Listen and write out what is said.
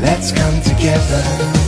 Let's come together.